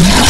Yeah.